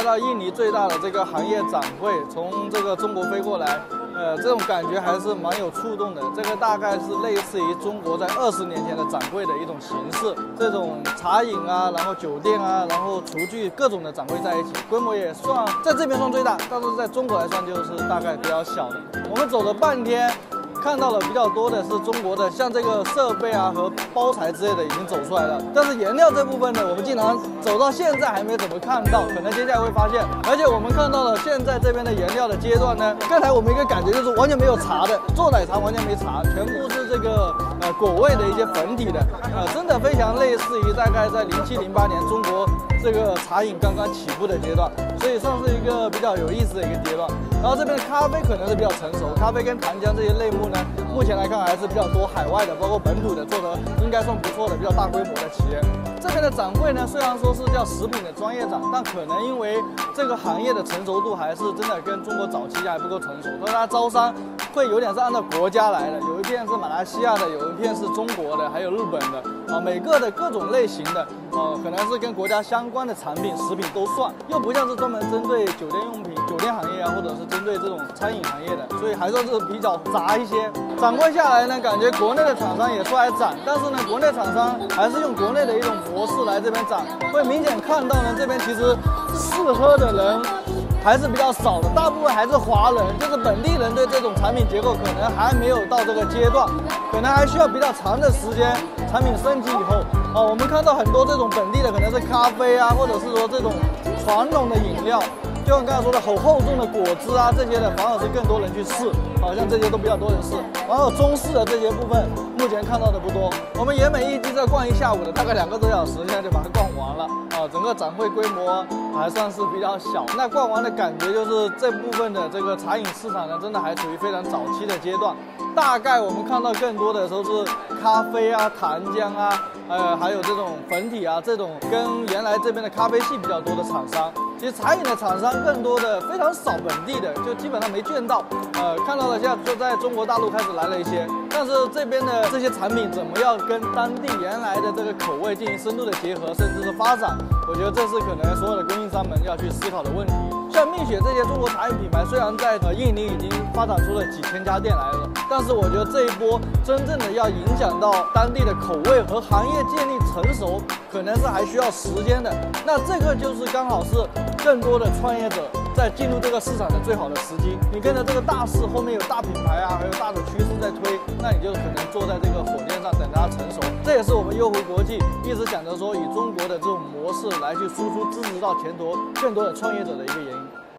来到印尼最大的这个行业展会，从这个中国飞过来，呃，这种感觉还是蛮有触动的。这个大概是类似于中国在二十年前的展会的一种形式，这种茶饮啊，然后酒店啊，然后厨具各种的展会在一起，规模也算在这边算最大，但是在中国来算就是大概比较小的。我们走了半天。看到了比较多的是中国的，像这个设备啊和包材之类的已经走出来了，但是颜料这部分呢，我们竟然走到现在还没怎么看到，可能接下来会发现。而且我们看到了现在这边的颜料的阶段呢，刚才我们一个感觉就是完全没有茶的，做奶茶完全没茶，全部是这个呃果味的。一些粉底的，呃，真的非常类似于大概在零七零八年中国这个茶饮刚刚起步的阶段，所以算是一个比较有意思的一个阶段。然后这边的咖啡可能是比较成熟，咖啡跟糖浆这些类目呢。目前来看还是比较多海外的，包括本土的做的应该算不错的，比较大规模的企业。这边的展会呢，虽然说是叫食品的专业展，但可能因为这个行业的成熟度还是真的跟中国早期还不够成熟，所以它招商会有点是按照国家来的，有一片是马来西亚的，有一片是中国的，还有日本的啊，每个的各种类型的，呃，可能是跟国家相关的产品食品都算，又不像是专门针对酒店用品、酒店行业啊，或者是针对这种餐饮行业的，所以还算是比较杂一些。展会下来呢，感觉国内的厂商也出来展，但是呢，国内厂商还是用国内的一种模式来这边展，会明显看到呢，这边其实试喝的人还是比较少的，大部分还是华人，就是本地人对这种产品结构可能还没有到这个阶段，可能还需要比较长的时间，产品升级以后，啊，我们看到很多这种本地的可能是咖啡啊，或者是说这种传统的饮料。就像刚才说的，很厚重的果汁啊，这些的反而是更多人去试，好像这些都比较多人试。然后中式的这些部分，目前看到的不多。我们原本预计在逛一下午的，大概两个多小时，现在就把它逛完了啊。整个展会规模还算是比较小。那逛完的感觉就是这部分的这个茶饮市场呢，真的还处于非常早期的阶段。大概我们看到更多的时候是咖啡啊、糖浆啊，呃，还有这种粉体啊，这种跟原来这边的咖啡系比较多的厂商。其实茶饮的厂商更多的非常少，本地的就基本上没见到。呃，看到了，现在就在中国大陆开始来了一些，但是这边的这些产品怎么样跟当地原来的这个口味进行深度的结合，甚至是发展，我觉得这是可能所有的供应商们要去思考的问题。像蜜雪这些中国茶饮品牌，虽然在呃印尼已经发展出了几千家店来了，但是我觉得这一波真正的要影响到当地的口味和行业建立成熟，可能是还需要时间的。那这个就是刚好是。更多的创业者在进入这个市场的最好的时机，你跟着这个大势，后面有大品牌啊，还有大的趋势在推，那你就可能坐在这个火箭上等它成熟。这也是我们优湖国际一直想着说，以中国的这种模式来去输出，支持到更多更多的创业者的一个原因。